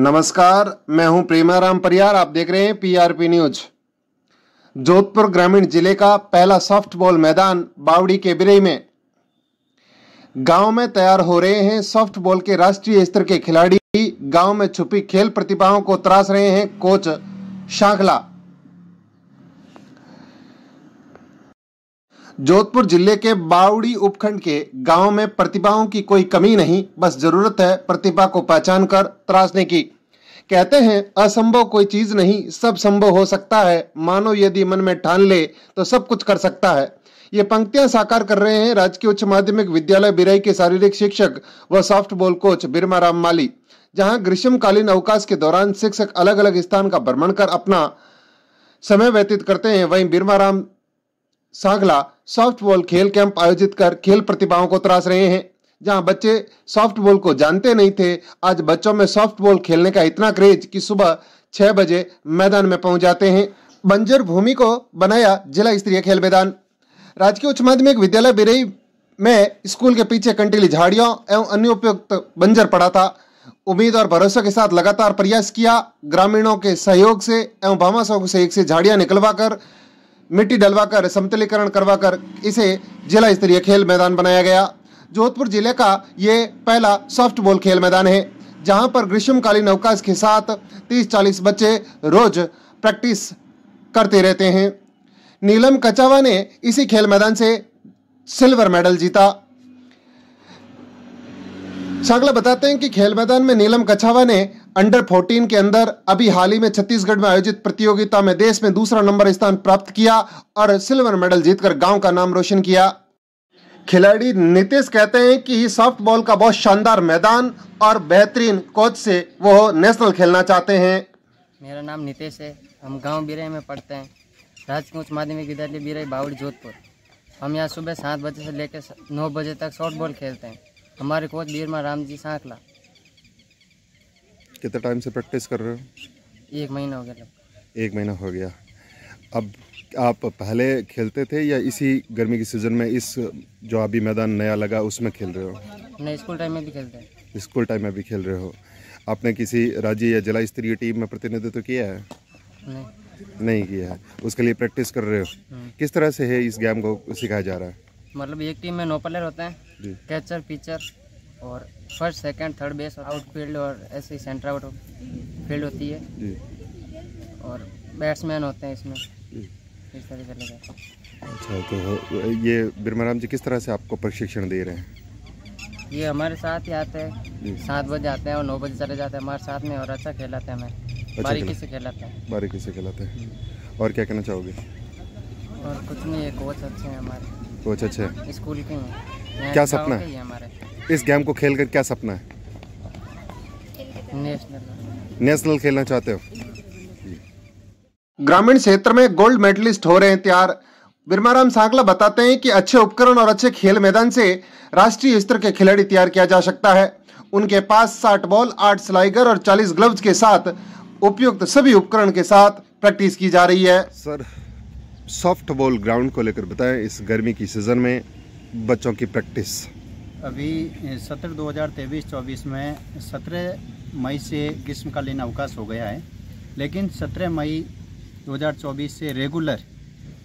नमस्कार, मैं हूँ प्रेमाराम परियार, आप देख रहे हैं पीआरपी न्यूज़ जोधपुर ग्रामीण ज़िले का पहला सॉफ्टबॉल मैदान बावड़ी के बिरई में। गाँव में तैयार हो रहे हैं सॉफ्टबॉल के राष्ट्रीय स्तर के खिलाड़ी। गाँव में छुपी खेल प्रतिभाओं को तराश रहे हैं कोच शाखला। जोधपुर ज़िले के बावड़ी उपखंड के गाँव में प्रतिभाओं की कोई कमी नहीं, बस ज़रूरत है प्रतिभा को पहचान कर तराशने की। कहते हैं, असंभव कोई चीज़ नहीं, सब संभव हो सकता है। मानो यदि मन में ठान ले तो सब कुछ कर सकता है। ये पंक्तियाँ साकार कर रहे हैं राजकीय उच्च माध्यमिक विद्यालय बिराई के शारीरिक शिक्षक व सॉफ्टबॉल कोच बिरमा राम माली, जहाँ ग्रीष्मकालीन अवकाश के दौरान शिक्षक अलग अलग स्थान का भ्रमण कर अपना समय व्यतीत करते हैं। वहीं बिरमा राम सांगला सॉफ्टबॉल खेल कैंप आयोजित कर खेल प्रतिभाओं को तराश रहे हैं। जहाँ बच्चे सॉफ्टबॉल को जानते नहीं थे, आज बच्चों में सॉफ्टबॉल खेलने का इतना क्रेज कि सुबह छह बजे मैदान में पहुँच जाते हैं। बंजर भूमि को बनाया जिला स्तरीय खेल मैदान। राजकीय उच्च माध्यमिक विद्यालय बिरई में स्कूल के पीछे कंटीली झाड़ियों एवं अन्य उपयुक्त बंजर पड़ा था। उम्मीद और भरोसे के साथ लगातार प्रयास किया। ग्रामीणों के सहयोग से एवं भामाशाहों के सहयोग से झाड़ियाँ निकलवा कर मिट्टी डलवाकर, समतलीकरण करवाकर इसे जिला स्तरीय खेल मैदान बनाया गया। जोधपुर ज़िले का ये पहला सॉफ्ट बॉल खेल मैदान है, जहाँ पर ग्रीष्मकालीन अवकाश के साथ 30-40 बच्चे रोज प्रैक्टिस करते रहते हैं। नीलम कचावा ने इसी खेल मैदान से सिल्वर मेडल जीता। शागला बताते हैं कि खेल मैदान में नीलम कछावा ने अंडर 14 के अंदर अभी हाल ही में छत्तीसगढ़ में आयोजित प्रतियोगिता में देश में दूसरा नंबर स्थान प्राप्त किया और सिल्वर मेडल जीतकर गाँव का नाम रोशन किया। खिलाड़ी नीतीश कहते हैं कि सॉफ्ट बॉल का बहुत शानदार मैदान और बेहतरीन कोच से वो नेशनल खेलना चाहते हैं। मेरा नाम नितेश है। हम गाँव बिरई में पढ़ते हैं। राजकीय माध्यमिक विद्यालय बिरई बावड़ी, जोधपुर। हम यहाँ सुबह सात बजे से लेकर नौ बजे तक सॉफ्ट बॉल खेलते हैं। हमारे कोच बीरमा राम जी सांकला। कितने टाइम से प्रैक्टिस कर रहे हो? एक महीना हो गया एक महीना हो गया। अब आप पहले खेलते थे या इसी गर्मी के सीज़न में इस जो अभी मैदान नया लगा उसमें खेल रहे हो? नहीं स्कूल टाइम में भी खेलते हैं। स्कूल टाइम में भी खेल रहे हो। आपने किसी राज्य या जिला स्तरीय टीम में प्रतिनिधित्व किया है? नहीं। नहीं किया है। उसके लिए प्रैक्टिस कर रहे हो? हम्म। किस तरह से है इस गेम को सिखाया जा रहा है? मतलब एक टीम में नौ प्लेयर होते हैं। कैचर पिचर और फ़र्स्ट सेकंड थर्ड बेस और आउटफील्ड और ऐसे सेंटर आउट फ़ील्ड होती है। और बैट्समैन होते हैं इसमें। इस तरीके से अच्छा तो ये बिरमाराम जी किस तरह से आपको प्रशिक्षण दे रहे हैं? ये हमारे साथ ही आते हैं। सात बजे आते हैं और नौ बजे चले जाते हैं हमारे साथ में और अच्छा खेलाते हैं हमें। अच्छा बारीकी से खेलाते हैं। बारीकी से खिलाते हैं। और क्या कहना चाहोगे? और कुछ नहीं है कोच अच्छे हैं हमारे। कोच अच्छे हैं? स्कूल के हैं। क्या सपना है? हमारे। इस गेम को खेल कर क्या सपना है? नेशनल नेशनल खेलना चाहते हो? ग्रामीण क्षेत्र में गोल्ड मेडलिस्ट हो रहे हैं तैयार। बिरमाराम सांकला बताते हैं कि अच्छे उपकरण और अच्छे खेल मैदान से राष्ट्रीय स्तर के खिलाड़ी तैयार किया जा सकता है। उनके पास साठ बॉल आठ स्लाइगर और चालीस ग्लव्स के साथ उपयुक्त सभी उपकरण के साथ प्रैक्टिस की जा रही है। सर सॉफ्ट बॉल ग्राउंड को लेकर बताएँ। इस गर्मी की सीज़न में बच्चों की प्रैक्टिस। अभी सत्र 2023-24 में 17 मई से ग्रीष्मकालीन अवकाश हो गया है। लेकिन 17 मई 2024 से रेगुलर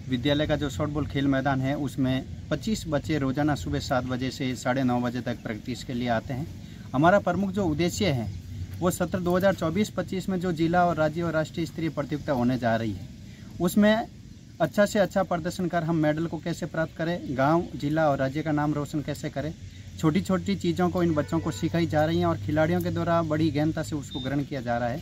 विद्यालय का जो शॉर्टबॉल खेल मैदान है, उसमें 25 बच्चे रोज़ाना सुबह सात बजे से साढ़े नौ बजे तक प्रैक्टिस के लिए आते हैं। हमारा प्रमुख जो उद्देश्य है, वो सत्र 2024-25 में जो जिला और राज्य और राष्ट्रीय स्तरीय प्रतियोगिता होने जा रही है, उसमें अच्छा से अच्छा प्रदर्शन कर हम मेडल को कैसे प्राप्त करें, गाँव, जिला और राज्य का नाम रोशन कैसे करें। छोटी छोटी चीज़ों को इन बच्चों को सिखाई जा रही हैं और खिलाड़ियों के द्वारा बड़ी गहनता से उसको ग्रहण किया जा रहा है।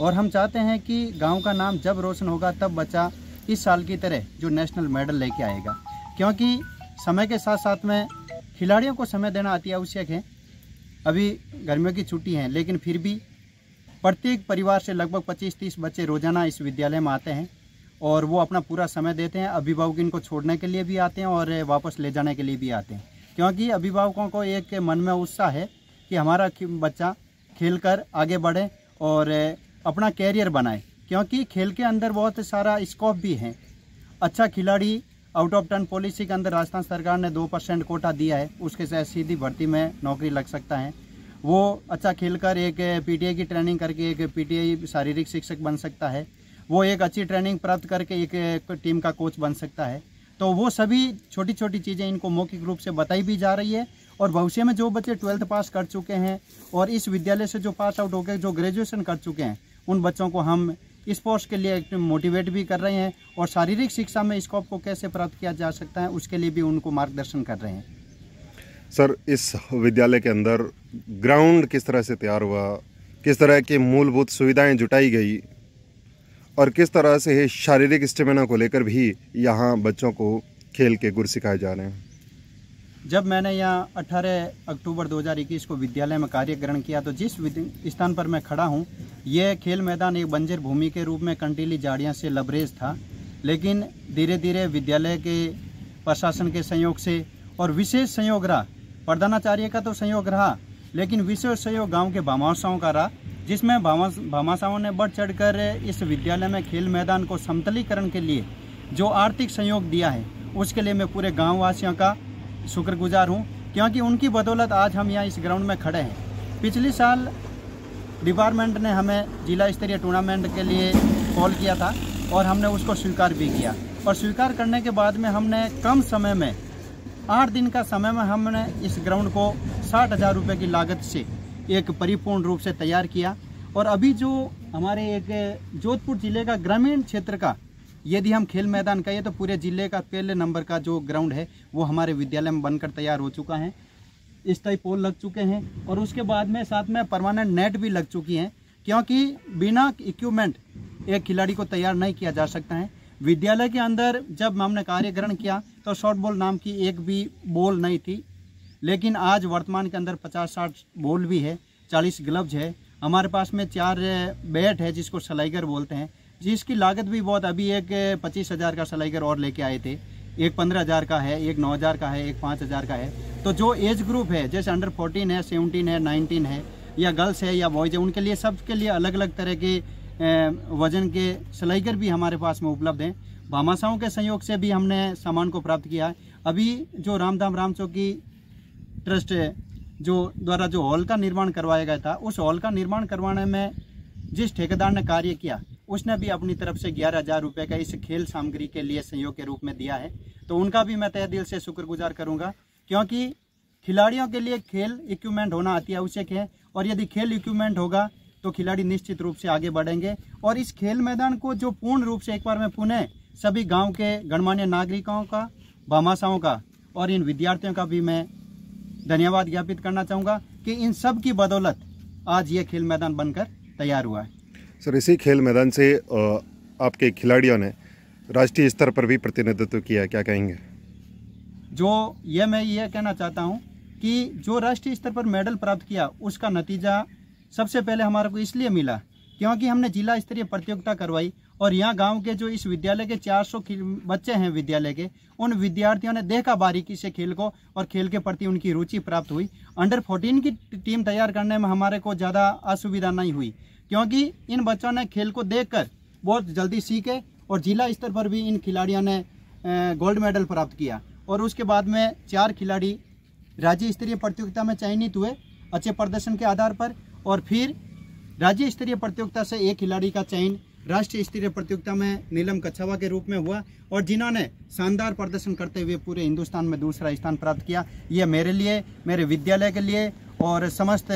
और हम चाहते हैं कि गाँव का नाम जब रोशन होगा तब बच्चा इस साल की तरह जो नेशनल मेडल लेके आएगा। क्योंकि समय के साथ साथ में खिलाड़ियों को समय देना अति आवश्यक है। अभी गर्मियों की छुट्टी है, लेकिन फिर भी प्रत्येक परिवार से लगभग 25-30 बच्चे रोज़ाना इस विद्यालय में आते हैं। और वो अपना पूरा समय देते हैं, अभिभावक इनको छोड़ने के लिए भी आते हैं और वापस ले जाने के लिए भी आते हैं। क्योंकि अभिभावकों को एक मन में उत्साह है कि हमारा बच्चा खेल कर आगे बढ़े और अपना कैरियर बनाए। क्योंकि खेल के अंदर बहुत सारा स्कोप भी है। अच्छा खिलाड़ी आउट ऑफ़ टर्न पॉलिसी के अंदर राजस्थान सरकार ने दो परसेंट कोटा दिया है, उसके साथ सीधी भर्ती में नौकरी लग सकता है। वो अच्छा खेलकर एक पीटीआई की ट्रेनिंग करके एक पीटीआई शारीरिक शिक्षक बन सकता है। वो एक अच्छी ट्रेनिंग प्राप्त करके एक टीम का कोच बन सकता है। तो वो सभी छोटी छोटी चीज़ें इनको मौखिक रूप से बताई भी जा रही है और भविष्य में जो बच्चे ट्वेल्थ पास कर चुके हैं और इस विद्यालय से जो पास आउट होकर जो ग्रेजुएशन कर चुके हैं, उन बच्चों को हम स्पोर्ट्स के लिए मोटिवेट भी कर रहे हैं और शारीरिक शिक्षा में स्कोप को कैसे प्राप्त किया जा सकता है, उसके लिए भी उनको मार्गदर्शन कर रहे हैं। सर, इस विद्यालय के अंदर ग्राउंड किस तरह से तैयार हुआ? किस तरह की मूलभूत सुविधाएँ जुटाई गई? और किस तरह से शारीरिक स्टेमिना को लेकर भी यहाँ बच्चों को खेल के गुर सिखाए जा रहे हैं? जब मैंने यहाँ 18 अक्टूबर 2021 को विद्यालय में कार्य ग्रहण किया तो जिस स्थान पर मैं खड़ा हूँ, यह खेल मैदान एक बंजर भूमि के रूप में कंटीली झाड़ियाँ से लबरेज था। लेकिन धीरे धीरे विद्यालय के प्रशासन के सहयोग से और विशेष संयोग रहा। प्रधानाचार्य का तो संयोग रहा, लेकिन विशेष सहयोग गाँव के भामाशाओं का रहा। जिसमें भामा भामाशाओं ने बढ़ चढ़कर इस विद्यालय में खेल मैदान को समतलीकरण के लिए जो आर्थिक सहयोग दिया है, उसके लिए मैं पूरे गाँव वासियों का शुक्रगुजार हूँ, क्योंकि उनकी बदौलत आज हम यहाँ इस ग्राउंड में खड़े हैं। पिछले साल डिपार्टमेंट ने हमें जिला स्तरीय टूर्नामेंट के लिए कॉल किया था और हमने उसको स्वीकार भी किया। और स्वीकार करने के बाद में हमने कम समय में, आठ दिन का समय में हमने इस ग्राउंड को साठ हज़ार रुपये की लागत से एक परिपूर्ण रूप से तैयार किया। और अभी जो हमारे एक जोधपुर ज़िले का ग्रामीण क्षेत्र का, यदि हम खेल मैदान कहें तो पूरे ज़िले का पहले नंबर का जो ग्राउंड है, वो हमारे विद्यालय में बनकर तैयार हो चुका है। स्थायी पोल लग चुके हैं और उसके बाद में साथ में परमानेंट नेट भी लग चुकी हैं, क्योंकि बिना इक्विपमेंट एक खिलाड़ी को तैयार नहीं किया जा सकता है। विद्यालय के अंदर जब हमने कार्य ग्रहण किया तो शॉर्ट बॉल नाम की एक भी बॉल नहीं थी। लेकिन आज वर्तमान के अंदर पचास साठ बॉल भी है, चालीस ग्लव्स है। हमारे पास में चार बैट है जिसको सलाइगर बोलते हैं। जिसकी लागत भी बहुत, अभी एक पच्चीस हज़ार का सलाइगर और लेके आए थे। एक पंद्रह हज़ार का है, एक नौ हज़ार का है, एक पाँच हज़ार का है। तो जो एज ग्रुप है, जैसे अंडर फोर्टीन है, सेवनटीन है, नाइनटीन है, या गर्ल्स है, या बॉयज़ है, उनके लिए सब के लिए अलग अलग तरह के वज़न के सलाइगर भी हमारे पास में उपलब्ध हैं। भामाशाओं के संयोग से भी हमने सामान को प्राप्त किया है। अभी जो रामधाम राम चौकी ट्रस्ट जो द्वारा जो हॉल का निर्माण करवाया गया था, उस हॉल का निर्माण करवाने में जिस ठेकेदार ने कार्य किया, उसने भी अपनी तरफ़ से ग्यारह हज़ार रुपये का इस खेल सामग्री के लिए सहयोग के रूप में दिया है। तो उनका भी मैं तय दिल से शुक्रगुजार करूँगा, क्योंकि खिलाड़ियों के लिए खेल इक्विपमेंट होना अति आवश्यक है, और यदि खेल इक्विपमेंट होगा तो खिलाड़ी निश्चित रूप से आगे बढ़ेंगे। और इस खेल मैदान को जो पूर्ण रूप से एक बार मैं पुनः सभी गाँव के गणमान्य नागरिकों का भामाशाओं का और इन विद्यार्थियों का भी मैं धन्यवाद ज्ञापित करना चाहूँगा कि इन सब की बदौलत आज ये खेल मैदान बनकर तैयार हुआ है। सर इसी खेल मैदान से आपके खिलाड़ियों ने राष्ट्रीय स्तर पर भी प्रतिनिधित्व किया क्या कहेंगे? जो ये मैं ये कहना चाहता हूँ कि जो राष्ट्रीय स्तर पर मेडल प्राप्त किया उसका नतीजा सबसे पहले हमारे को इसलिए मिला क्योंकि हमने जिला स्तरीय प्रतियोगिता करवाई और यहाँ गाँव के जो इस विद्यालय के 400 बच्चे हैं विद्यालय के, उन विद्यार्थियों ने देखा बारीकी से खेल को और खेल के प्रति उनकी रुचि प्राप्त हुई। अंडर 14 की टीम तैयार करने में हमारे को ज़्यादा असुविधा नहीं हुई, क्योंकि इन बच्चों ने खेल को देखकर बहुत जल्दी सीखे और जिला स्तर पर भी इन खिलाड़ियों ने गोल्ड मेडल प्राप्त किया। और उसके बाद में चार खिलाड़ी राज्य स्तरीय प्रतियोगिता में चयनित हुए, अच्छे प्रदर्शन के आधार पर और फिर राज्य स्तरीय प्रतियोगिता से एक खिलाड़ी का चयन राष्ट्रीय स्तरीय प्रतियोगिता में नीलम कच्छावा के रूप में हुआ और जिन्होंने शानदार प्रदर्शन करते हुए पूरे हिंदुस्तान में दूसरा स्थान प्राप्त किया। ये मेरे लिए मेरे विद्यालय के लिए और समस्त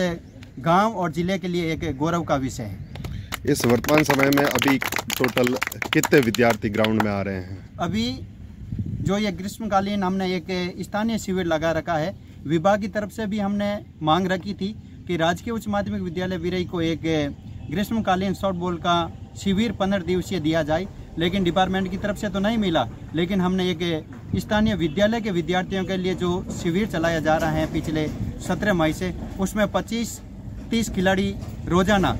गाँव और ज़िले के लिए एक गौरव का विषय है। इस वर्तमान समय में अभी टोटल कितने विद्यार्थी ग्राउंड में आ रहे हैं? अभी जो ये ग्रीष्मकालीन हमने एक स्थानीय शिविर लगा रखा है विभाग की तरफ़ से भी हमने मांग रखी थी कि राजकीय उच्च माध्यमिक विद्यालय विरई को एक ग्रीष्मकालीन शॉर्ट बॉल का शिविर पंद्रह दिवसीय दिया जाए, लेकिन डिपार्टमेंट की तरफ़ से तो नहीं मिला। लेकिन हमने एक स्थानीय विद्यालय के विद्यार्थियों के लिए जो शिविर चलाया जा रहा है पिछले सत्रह मई से, उसमें पच्चीस, तीस खिलाड़ी रोज़ाना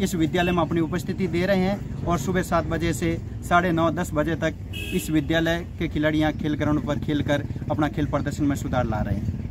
इस विद्यालय में अपनी उपस्थिति दे रहे हैं और सुबह सात बजे से साढ़े नौ, दस बजे तक इस विद्यालय के खिलाड़ी यहाँ खेल ग्राउंड पर खेलकर अपना खेल प्रदर्शन में सुधार ला रहे हैं।